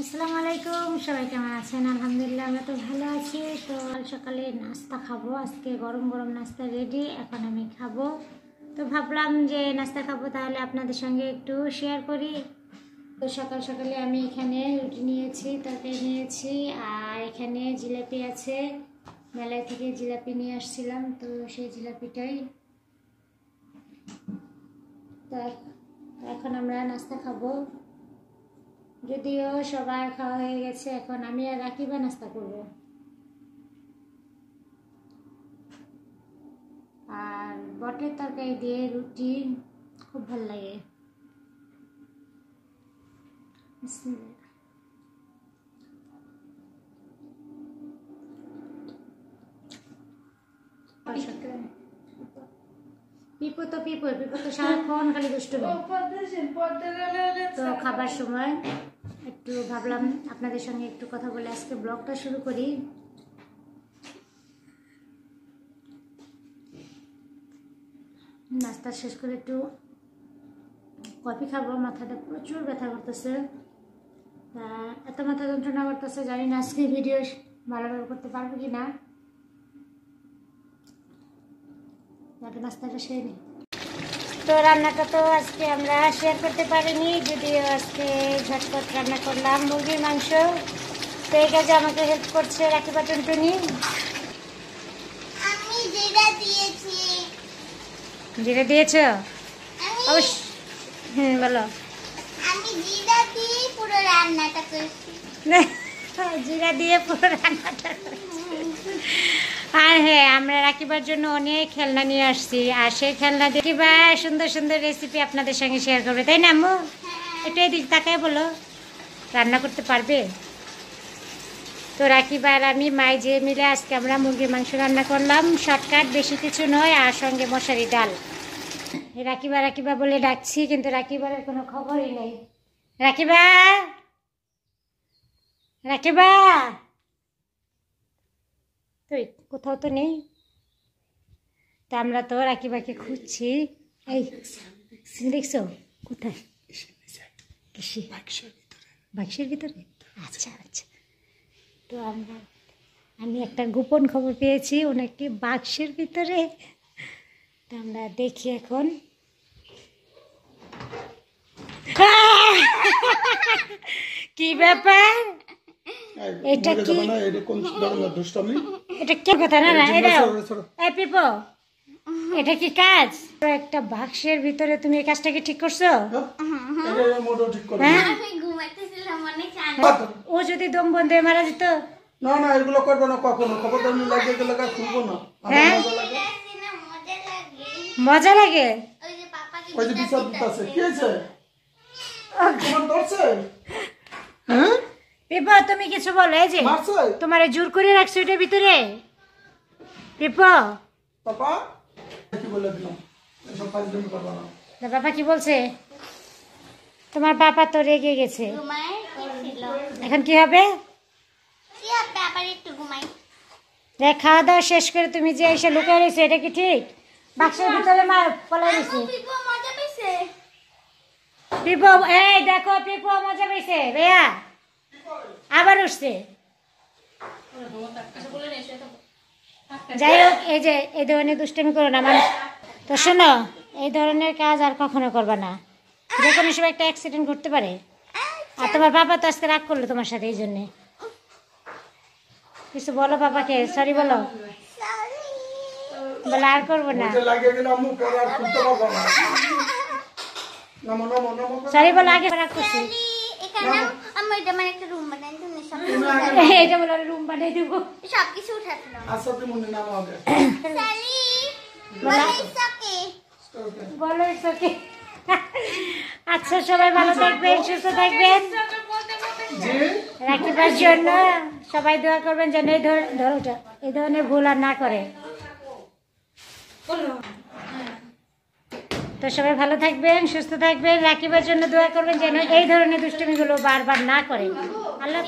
আসসালামু আলাইকুম, সবাই কেমন আছেন? আলহামদুলিল্লাহ, আমরা তো ভালো আছি। তো সকালে নাস্তা খাব, আজকে গরম গরম নাস্তা রেডি এখন আমি খাব। তো ভাবলাম যে নাস্তা খাব, তাহলে আপনাদের সঙ্গে একটু শেয়ার করি। তো সকাল সকালে আমি এখানে রুটি নিয়েছি, তরকারি নিয়েছি, আর এখানে জিলাপি আছে। মেলায় থেকে জিলাপি নিয়ে আসছিলাম, তো সেই জিলাপিটাই। তো এখন আমরা নাস্তা খাব। যদিও সবার খাওয়া হয়ে গেছে এখন আমি আর রাকিবা নাস্তা করব আর বটের তরকারি দিয়ে রুটি খুব ভালো লাগে। পিপো তো পিপো পিপো তো সারাক্ষণ খালি দুষ্টুমি তো খাবার সময় একটু ভাবলাম আপনাদের সঙ্গে একটু কথা বলে আজকে ব্লগটা শুরু করি। নাস্তা শেষ করে একটু কফি খাব, মাথাটা প্রচুর ব্যথা করতেছে। এত মাথা যন্ত্রণা করতেছে, জানি না আজকে ভিডিও ভালোভাবে করতে পারব কি না নাস্তাটা সেরে নিই তো রান্নাটা তো আজকে আমরা শেয়ার করতে পারিনি যদিও আজকে ঝটপট রান্না করলাম মুরগির মাংস। তো এই কাজে আমাকে হেল্প করছে রাখি আমি যেটা জিরে দিয়েছ? অবশ্য হুম বলো। আমি জিরা দিয়ে পুরো রান্নাটা করেছি। জিরা দিয়ে পুরো রান্নাটা আর হ্যাঁ আমরা রাখিবার জন্য অনেক খেলনা নিয়ে আসছি। আর সেই খেলনা দেখি বা সুন্দর সুন্দর রেসিপি আপনাদের সঙ্গে শেয়ার করবে তাই না আম্মু? একটু এদিক তাকায় বলো রান্না করতে পারবে? তো রাখিবা আর আমি মাই যে মিলে আজকে আমরা মুরগির মাংস রান্না করলাম। শর্টকাট বেশি কিছু নয় আর সঙ্গে মশারি ডাল। রাকিবা রাকিবা বলে ডাকছি কিন্তু রাকিবার কোনো খবরই নেই। রাকিবা? রাকিবা তুই কোথাও তো নেই। তা আমরা তো রাকিবাকে খুঁজছি। এই, দেখছ কোথায়? কিসে? বাক্সের ভিতরে। আচ্ছা আচ্ছা। তো আমরা, আমি একটা গোপন খবর পেয়েছি ওনাকে বাক্সের ভিতরে। তো আমরা দেখি এখন। কি ব্যাপার? এটা কি? এটা কোন ধরনের দুষ্টামি? এটা কি কথা? না না এই এটা। এই পিপো এটা কি কাজ? তো একটা বাক্সের ভিতরে তুমি এই কাজটা কি ঠিক করছ? এটা মোটো ঠিক করে হ্যাঁ? আমি ঘুমাইতেছিলাম অনেক ও যদি দম বন্ধ হয়ে মারা যেত? না না এগুলো করব না কখনো। খবরদার আমি লাগিয়ে গেলে খুলবো না। হ্যাঁ? মজা লাগে। লাগে। লাগে? ওই যে বিচার কি হয়েছে? তোমার ধরছে? হ্যাঁ পিপো তুমি কিছু বলো এই যে তোমার জোর করে রাখছো এটার ভিতরে। পিপো। পাপা? কি বলে দিলাম? এসব কাজ তুমি করব না। বাবা কি বলছে? তোমার বাবা তো রেগে গেছে। এখন কি হবে? কি হবে? আবার একটু ঘুমাই। দেখ খাওয়া দাওয়া শেষ করে তুমি যে এসে লুকিয়ে রয়েছে এটা কি ঠিক? বাক্সের ভিতরে মা পলাই রয়েছে। পিপো পিপো এই দেখো পিপো মজা পেয়েছে ভাইয়া আবার উঠছে যাই হোক এই যে এই ধরনের দুষ্টামি করো না মানে তো শোনো এই ধরনের কাজ আর কখনো করবা না। যে কোনো সময় একটা অ্যাক্সিডেন্ট ঘটতে পারে। আর তোমার বাবা তো আজকে রাগ করল তোমার সাথে এই জন্যে। কিছু বলো বাবাকে সরি বলো। বলে আর করব না। ওইটা লাগিয়ে গেলে আম্মু পরে আর খুলতে পারব না। নামো নামো নামো। সরি বলো আগে রাগ করছি। আমি এটা মানে একটা রুম বানাই তুমি সব এটা বলে রুম বানিয়ে দেবো। সব কিছু তুমি নামো আগে। সালি বলা। সকে Okay. বলো ইটস ওকে আচ্ছা সবাই ভালো থাকবেন সুস্থ থাকবেন। জি? রাখিবার জন্য সবাই দোয়া করবেন যেন এই ধর ধরো এই ধরনের ভুল আর না করে। তো সবাই ভালো থাকবেন, সুস্থ থাকবেন, রাখিবার জন্য দোয়া করবেন যেন এই ধরনের দুষ্টমিগুলো বারবার না করে। আল্লাহ